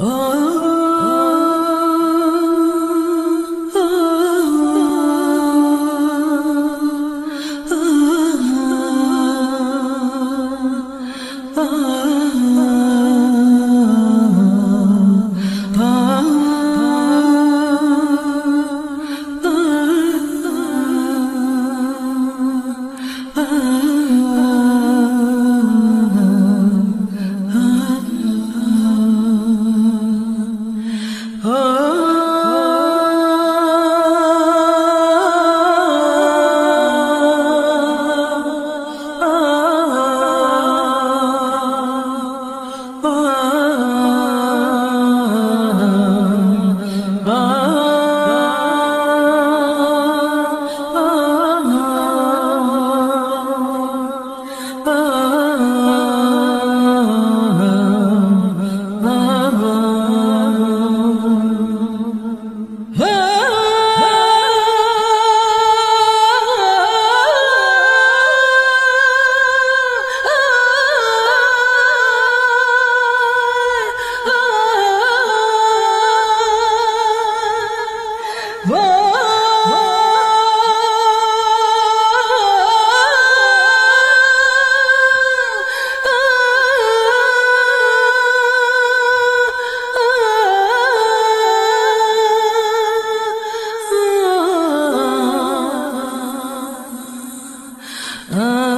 Oh. Whoa! Oh,